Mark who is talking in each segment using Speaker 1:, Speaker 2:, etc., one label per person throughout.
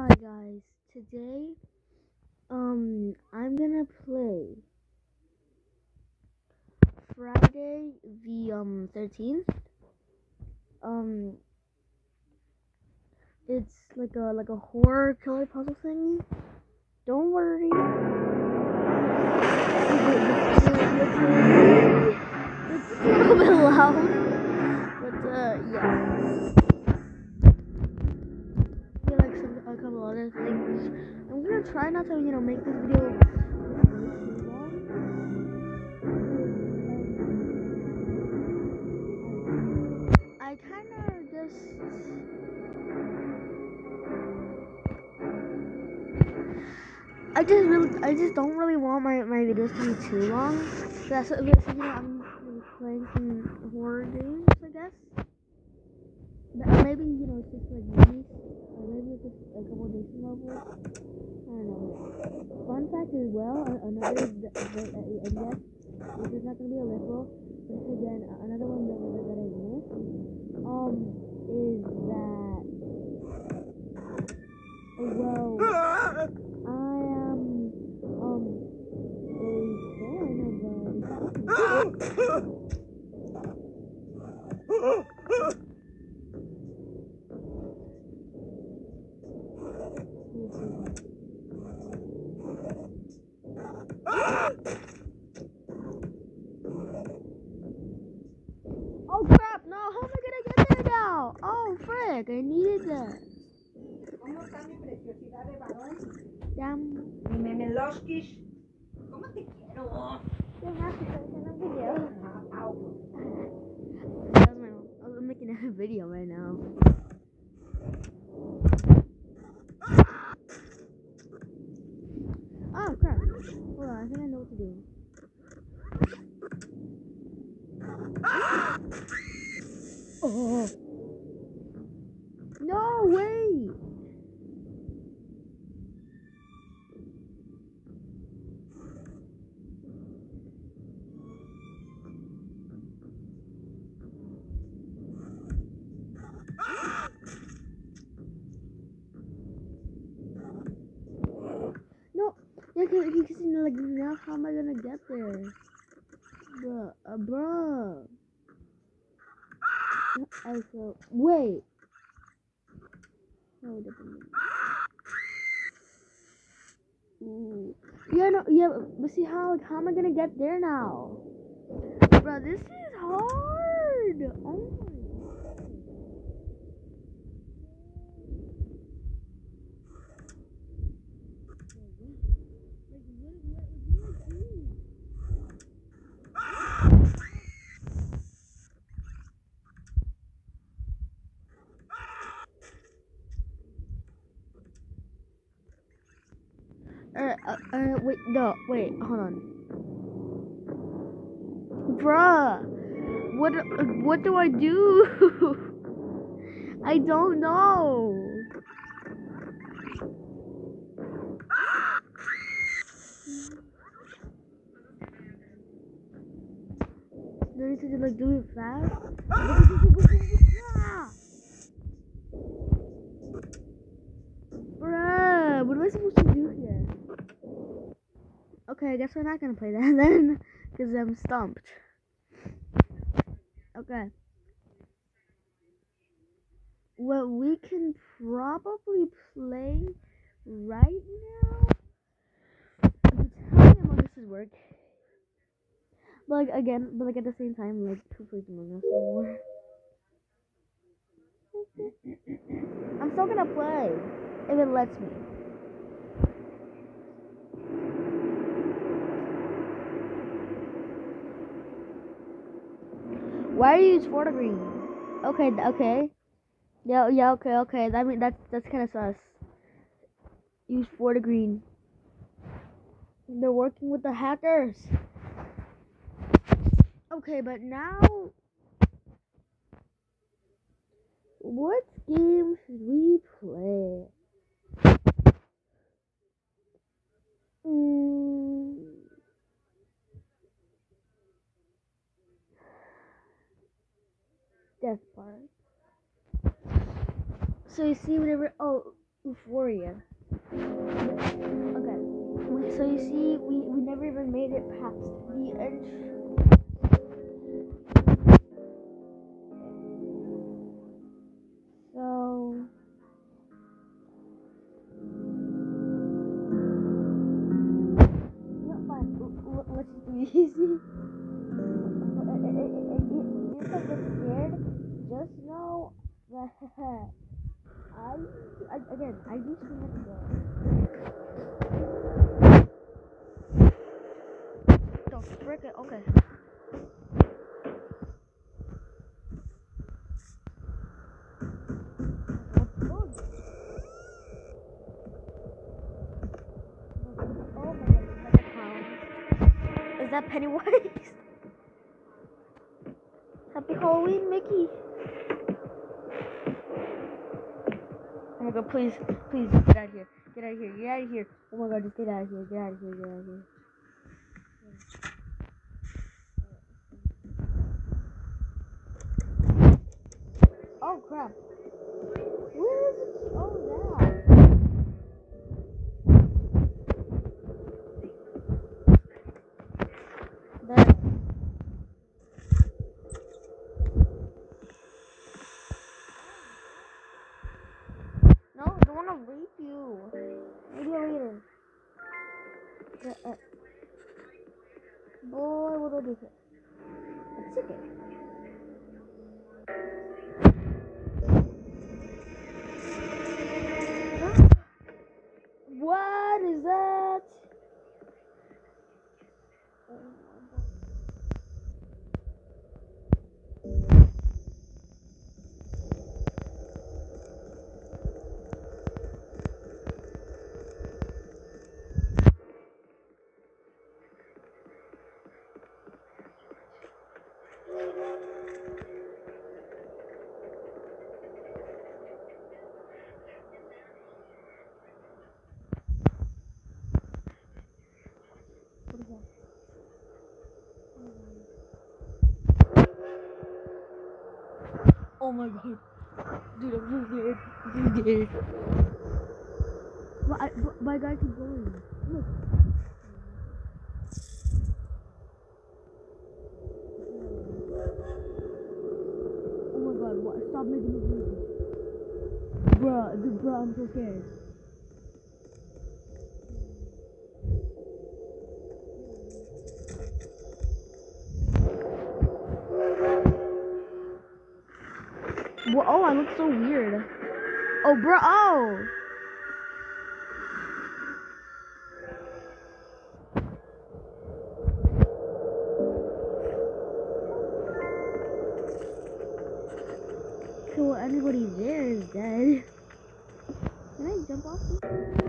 Speaker 1: Hi guys, today um I'm gonna play Friday the um 13th. Um it's like a like a horror killer puzzle thingy. Don't worry. It's a little bit loud. Try not to, you know, make this video long. I kind of just. I just really, I just don't really want my, my videos to be too long. So that's what, so, you know, I'm playing some horror games, I guess. But maybe, you know, it's just like minis, or maybe it's just a couple of nation levels. I don't As well, another, th- th- uh, and yes, this is not going to be a literal, but again, another one that, that, that I missed, um, is that, well, I am, um, a fan of, um, Oh crap, no, how am I gonna get there now? Oh frick, I needed that.
Speaker 2: ¿Cómo está mi preciosidad de varón?
Speaker 1: Damn.
Speaker 2: Mi memeloskish. ¿Cómo te quiero?
Speaker 1: Damn, I have to a video.
Speaker 2: Ah.
Speaker 1: That was my mom. I was making a video right now. Oh crap. Hold on, I think I know what to do. Oh. No, wait. No, yeah, cause, cause, you know, like now, how am I gonna get there? Bruh, uh, bruh. Also, wait. Hold up a minute. Ooh. Yeah, no, yeah, but see how, how am I gonna get there now? Bruh, this is hard. Oh my. Uh, wait, no, wait, hold on. Bruh, what, what do I do? I don't know. Do I need to like do it fast? Ah! Bruh, what am I supposed to do here? Okay, I guess we're not gonna play that then, because I'm stumped. Okay. What we can probably play right now. You how this is work. But like again, but like at the same time, like who plays Among Us anymore? I'm still gonna play if it lets me. Why do you green? Okay, okay. Yeah, yeah, okay, okay. I mean that's that's kind of sus. Use Florida green. They're working with the hackers. Okay, but now, what game should we play? Mm. Death Park. So you see, whenever oh Euphoria. Okay. So you see, we, we never even made it past the intro. So. Let's do easy. You you can scared. Just know that I, I again I used to have the. The frick it. Okay. Oh. Is that Pennywise? Happy Halloween, Mickey. Oh my god, please, please, get out of here. Get out of here, get out of here. Oh my god, just get out of here, get out of here, get out of here. Oh crap. Where is it? Oh, that. There. No, I don't want to rape you. Maybe later. Yeah, uh, boy, what do I do here? Let's take it. What is that? What is that? Oh my god. Dude, I'm so scared. I'm so scared. But, my guy keep going. Look. Oh my god, what? Stop making me. Bruh, dude, bruh, I'm so scared. Bro. Oh. So everybody there is dead. Can I jump off?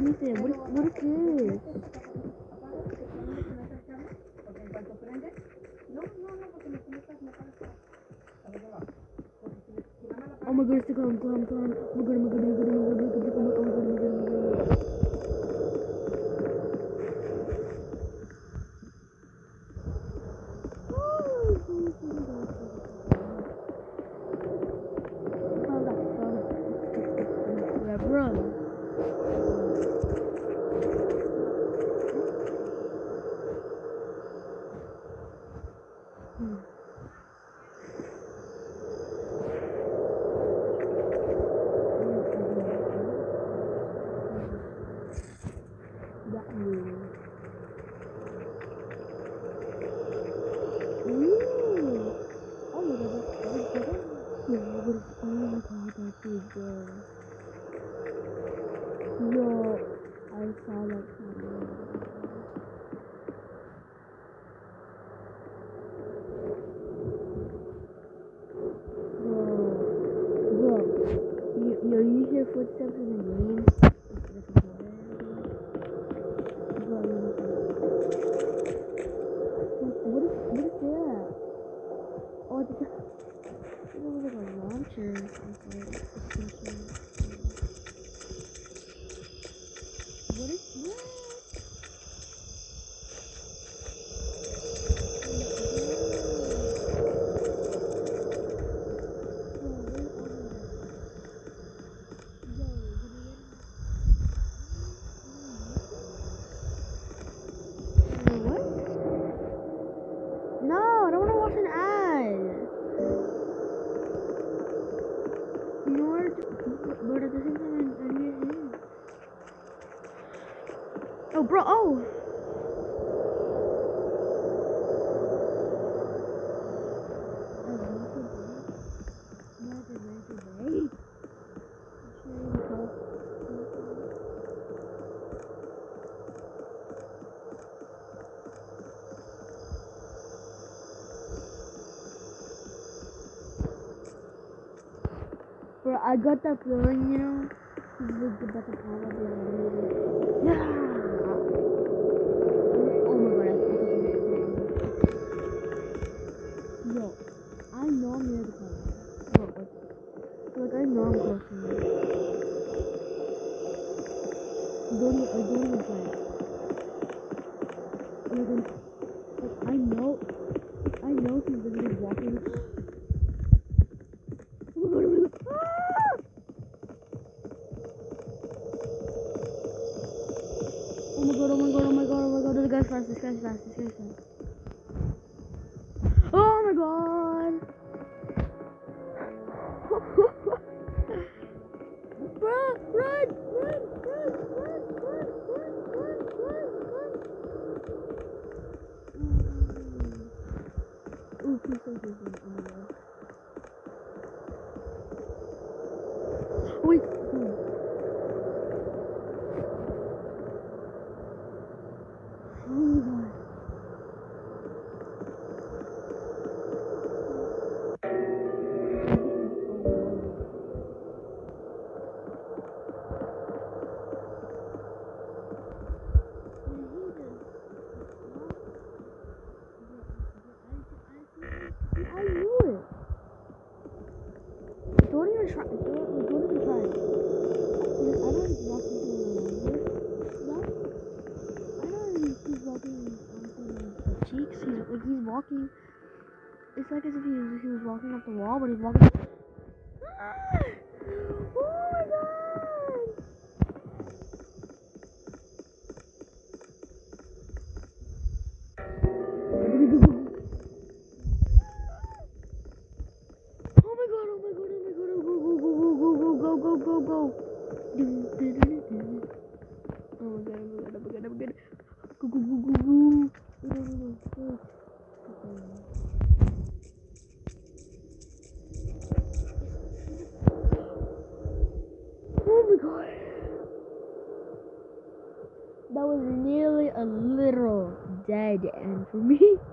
Speaker 1: qué? Oh my god, estoy con, con, con, oh my god, oh my god, my god, my god, my god, Yo, I saw that coming. Yo, yo, yo, you hear footsteps in the game? What is, what is that? Oh, it's, it was like a launcher or. bro. Oh. Bro, I got that feeling, you know, this is the about to pop up. Yeah. нам глазами. Доли а один знает. good. like as if he was, he was walking up the wall, but he's walking. for me.